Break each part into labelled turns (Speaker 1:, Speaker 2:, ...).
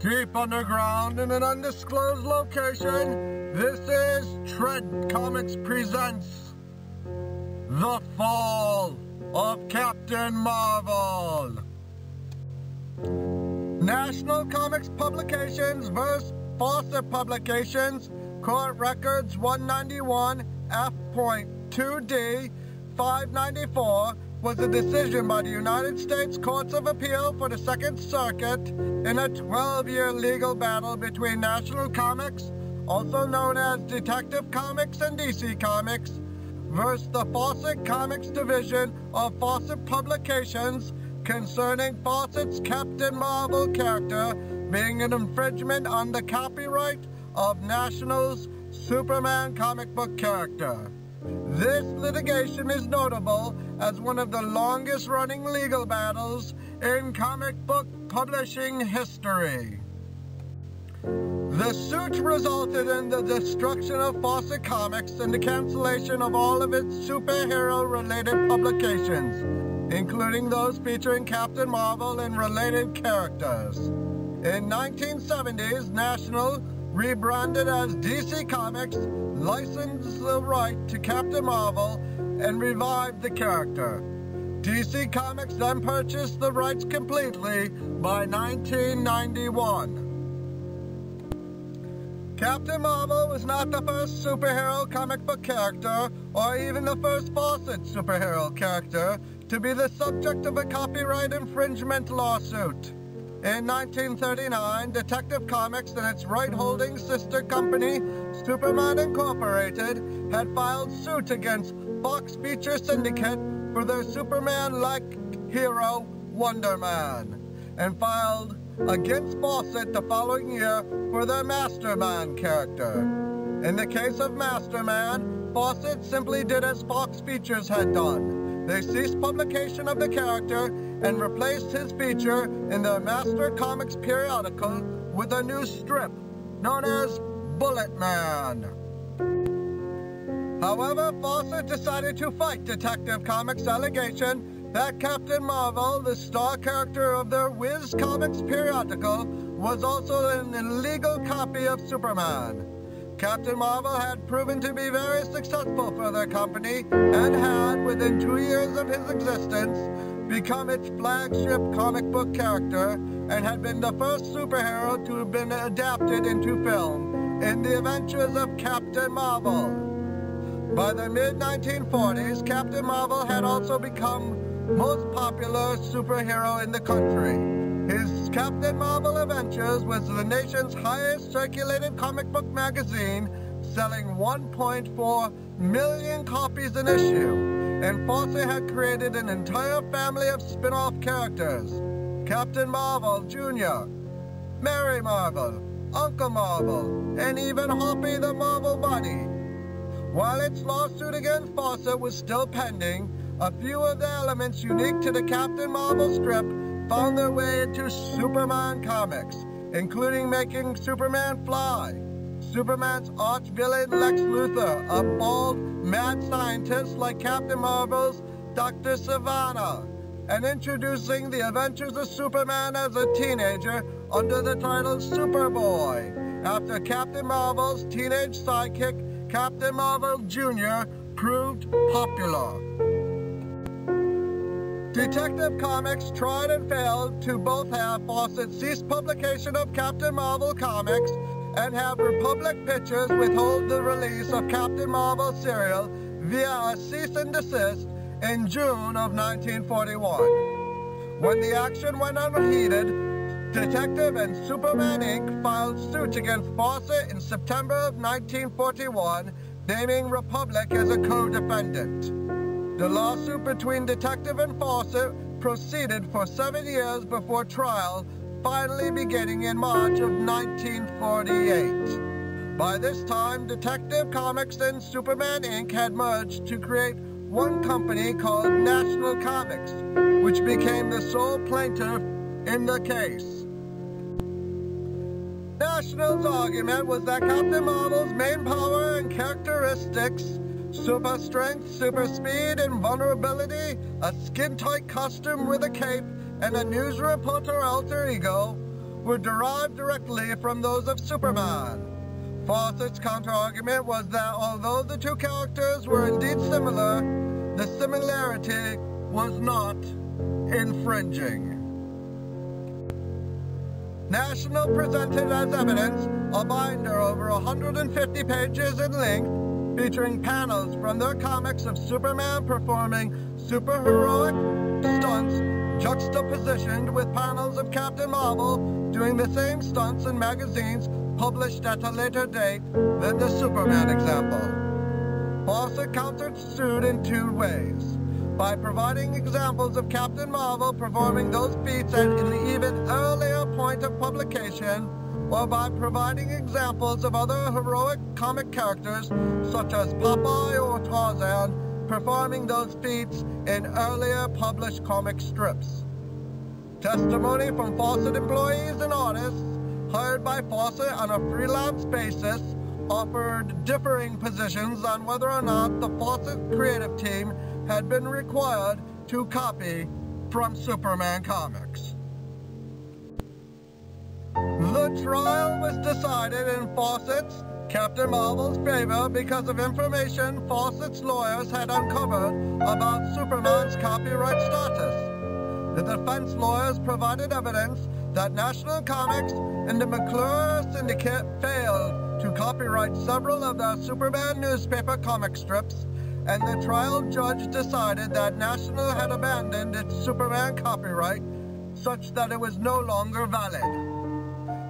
Speaker 1: Deep underground in an undisclosed location, this is Tread Comics Presents The Fall of Captain Marvel. National Comics Publications vs. Fawcett Publications, Court Records 191 F.2D 594 was a decision by the United States Courts of Appeal for the Second Circuit in a 12-year legal battle between National Comics, also known as Detective Comics and DC Comics, versus the Fawcett Comics Division of Fawcett Publications concerning Fawcett's Captain Marvel character being an infringement on the copyright of National's Superman comic book character. This litigation is notable as one of the longest running legal battles in comic book publishing history. The suit resulted in the destruction of Fawcett Comics and the cancellation of all of its superhero-related publications, including those featuring Captain Marvel and related characters. In 1970s, National rebranded as DC Comics, licensed the right to Captain Marvel, and revived the character. DC Comics then purchased the rights completely by 1991. Captain Marvel was not the first superhero comic book character, or even the first Fawcett superhero character, to be the subject of a copyright infringement lawsuit. In 1939, Detective Comics and its right-holding sister company, Superman Incorporated, had filed suit against Fox Feature Syndicate for their Superman-like hero, Wonder Man, and filed against Fawcett the following year for their Masterman character. In the case of Masterman, Fawcett simply did as Fox Features had done. They ceased publication of the character and replaced his feature in the Master Comics periodical with a new strip known as Bullet Man. However, Fawcett decided to fight Detective Comics' allegation that Captain Marvel, the star character of their Whiz Comics periodical, was also an illegal copy of Superman. Captain Marvel had proven to be very successful for their company and had, within two years of his existence, become its flagship comic book character and had been the first superhero to have been adapted into film in the adventures of Captain Marvel. By the mid-1940s, Captain Marvel had also become most popular superhero in the country. His Captain Marvel Adventures was the nation's highest circulated comic book magazine, selling 1.4 million copies an issue, and Fawcett had created an entire family of spin-off characters. Captain Marvel Jr., Mary Marvel, Uncle Marvel, and even Hoppy the Marvel Bunny. While its lawsuit against Fawcett was still pending, a few of the elements unique to the Captain Marvel strip found their way into Superman comics, including making Superman fly, Superman's arch-villain Lex Luthor, a bald, mad scientist like Captain Marvel's Dr. Sivana, and introducing the adventures of Superman as a teenager under the title Superboy, after Captain Marvel's teenage sidekick, Captain Marvel Jr., proved popular. Detective Comics tried and failed to both have Fawcett cease publication of Captain Marvel comics and have Republic Pictures withhold the release of Captain Marvel serial via a cease and desist in June of 1941. When the action went unheeded, Detective and Superman Inc. filed suit against Fawcett in September of 1941, naming Republic as a co-defendant. The lawsuit between Detective and Fawcett proceeded for seven years before trial, finally beginning in March of 1948. By this time, Detective Comics and Superman Inc. had merged to create one company called National Comics, which became the sole plaintiff in the case. National's argument was that Captain Marvel's main power and characteristics super strength, super speed, invulnerability, a skin-tight costume with a cape, and a news reporter alter ego were derived directly from those of Superman. Fawcett's counterargument was that although the two characters were indeed similar, the similarity was not infringing. National presented as evidence a binder over 150 pages in length featuring panels from their comics of Superman performing superheroic stunts juxtapositioned with panels of Captain Marvel doing the same stunts in magazines published at a later date than the Superman example. Fawcett countered suit in two ways by providing examples of Captain Marvel performing those feats at an even earlier point of publication, or by providing examples of other heroic comic characters, such as Popeye or Tarzan, performing those feats in earlier published comic strips. Testimony from Fawcett employees and artists hired by Fawcett on a freelance basis offered differing positions on whether or not the Fawcett creative team had been required to copy from Superman comics. The trial was decided in Fawcett's, Captain Marvel's favor because of information Fawcett's lawyers had uncovered about Superman's copyright status. The defense lawyers provided evidence that National Comics and the McClure Syndicate failed to copyright several of the Superman newspaper comic strips and the trial judge decided that National had abandoned its Superman copyright such that it was no longer valid.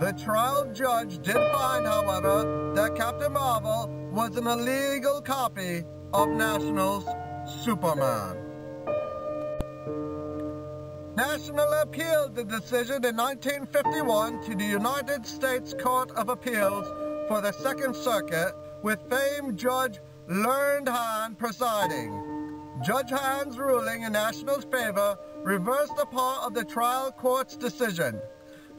Speaker 1: The trial judge did find, however, that Captain Marvel was an illegal copy of National's Superman. National appealed the decision in 1951 to the United States Court of Appeals for the Second Circuit with famed Judge Learned Hand presiding. Judge Hand's ruling in National's favor reversed a part of the trial court's decision.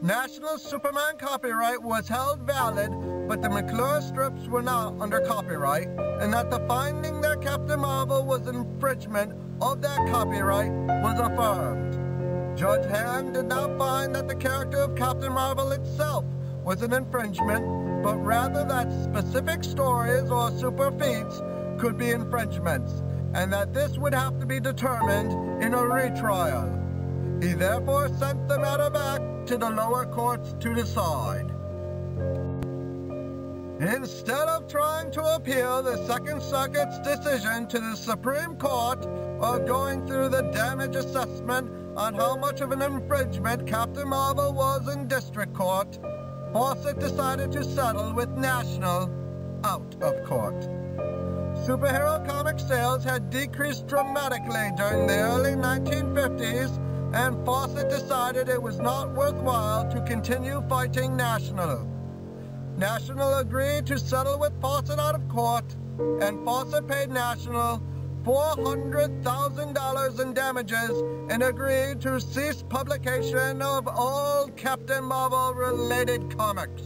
Speaker 1: National's Superman copyright was held valid, but the McClure strips were not under copyright, and that the finding that Captain Marvel was an infringement of that copyright was affirmed. Judge Hand did not find that the character of Captain Marvel itself was an infringement, but rather that specific stories or super feats could be infringements, and that this would have to be determined in a retrial. He therefore sent the matter back to the lower courts to decide. Instead of trying to appeal the Second Circuit's decision to the Supreme Court or going through the damage assessment on how much of an infringement Captain Marvel was in district court, Fawcett decided to settle with National out of court. Superhero comic sales had decreased dramatically during the early 1950s, and Fawcett decided it was not worthwhile to continue fighting National. National agreed to settle with Fawcett out of court, and Fawcett paid National $400,000 in damages and agreed to cease publication of all Captain Marvel related comics.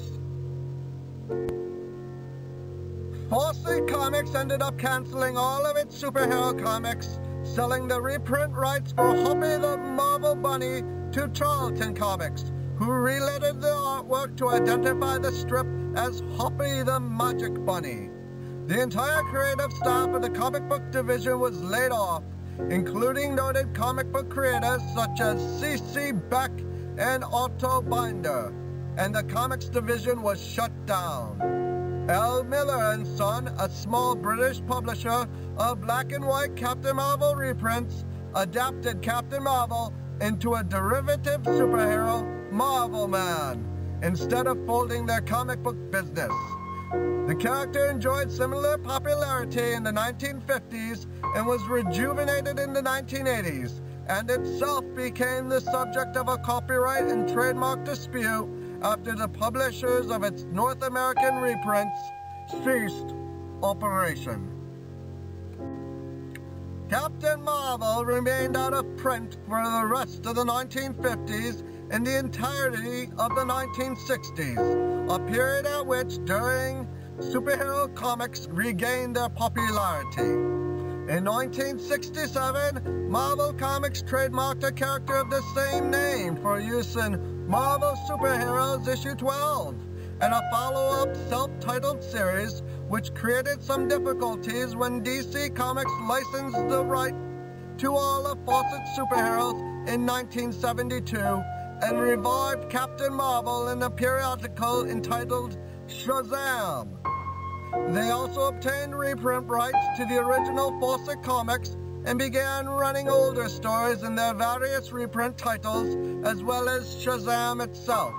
Speaker 1: Fawcett Comics ended up canceling all of its superhero comics, selling the reprint rights for Hoppy the Marvel Bunny to Charlton Comics, who relettered the artwork to identify the strip as Hoppy the Magic Bunny. The entire creative staff of the comic book division was laid off, including noted comic book creators such as C.C. Beck and Otto Binder, and the comics division was shut down. L. Miller and Son, a small British publisher of black and white Captain Marvel reprints, adapted Captain Marvel into a derivative superhero, Marvel Man, instead of folding their comic book business. The character enjoyed similar popularity in the 1950s and was rejuvenated in the 1980s, and itself became the subject of a copyright and trademark dispute after the publishers of its North American reprints ceased operation. Captain Marvel remained out of print for the rest of the 1950s and the entirety of the 1960s, a period at which, during superhero comics regained their popularity. In 1967, Marvel Comics trademarked a character of the same name for use in Marvel Superheroes issue 12, and a follow-up self-titled series which created some difficulties when DC Comics licensed the right to all of Fawcett's superheroes in 1972 and revived Captain Marvel in a periodical entitled Shazam. They also obtained reprint rights to the original Fawcett comics and began running older stories in their various reprint titles as well as Shazam itself.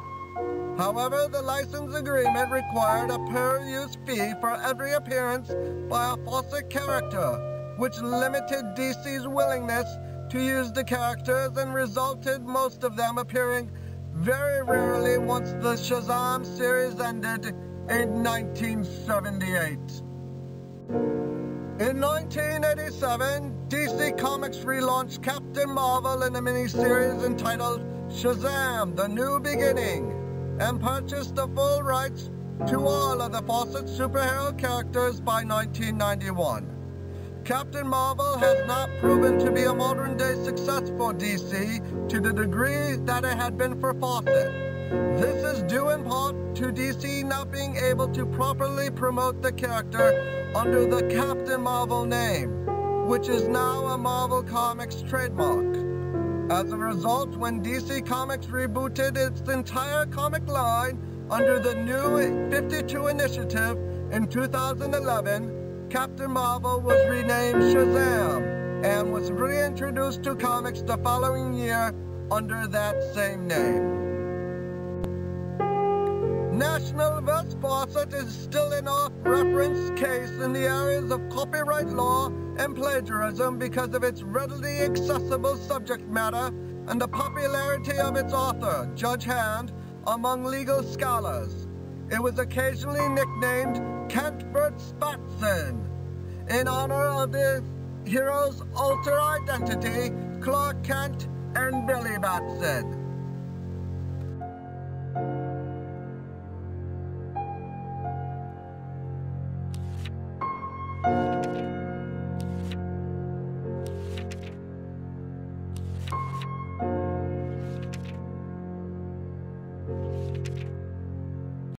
Speaker 1: However, the license agreement required a per-use fee for every appearance by a Fawcett character, which limited DC's willingness to use the characters and resulted most of them appearing very rarely once the Shazam series ended in 1978. In 1987, DC Comics relaunched Captain Marvel in a miniseries entitled Shazam The New Beginning and purchased the full rights to all of the Fawcett superhero characters by 1991. Captain Marvel has not proven to be a modern-day success for DC to the degree that it had been for Fawcett. This is due in part to DC not being able to properly promote the character under the Captain Marvel name, which is now a Marvel Comics trademark. As a result, when DC Comics rebooted its entire comic line under the new 52 initiative in 2011, Captain Marvel was renamed Shazam and was reintroduced to comics the following year under that same name. National vs. Fawcett is still an off-reference case in the areas of copyright law and plagiarism because of its readily accessible subject matter and the popularity of its author, Judge Hand, among legal scholars. It was occasionally nicknamed Kentford Spatson in honor of the hero's alter identity, Clark Kent and Billy Batson.